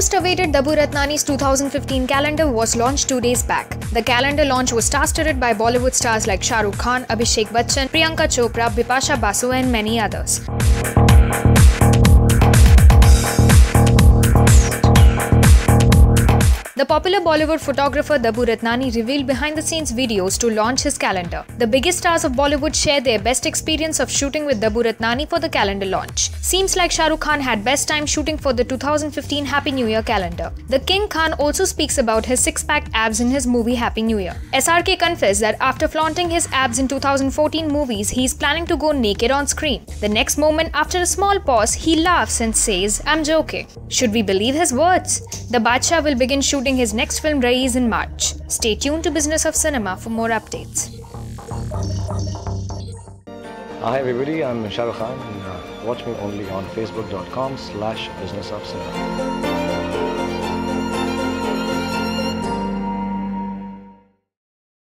Most awaited Dabboo Ratnani's 2015 calendar was launched two days back. The calendar launch was star-studded by Bollywood stars like Shah Rukh Khan, Abhishek Bachchan, Priyanka Chopra, Bipasha Basu and many others. The popular Bollywood photographer Dabboo Ratnani revealed behind the scenes videos to launch his calendar. The biggest stars of Bollywood share their best experience of shooting with Dabboo Ratnani for the calendar launch. Seems like Shah Rukh Khan had best time shooting for the 2015 Happy New Year calendar. The King Khan also speaks about his six-pack abs in his movie Happy New Year. SRK confessed that after flaunting his abs in 2014 movies, he is planning to go naked on screen. The next moment, after a small pause, he laughs and says, I'm joking. Should we believe his words? The Badshah will begin shooting his next film Raees in March. Stay tuned to Business of Cinema for more updates. Hi everybody, I'm Shahrukh Khan and uh, watch me only on facebook.com slash business of cinema.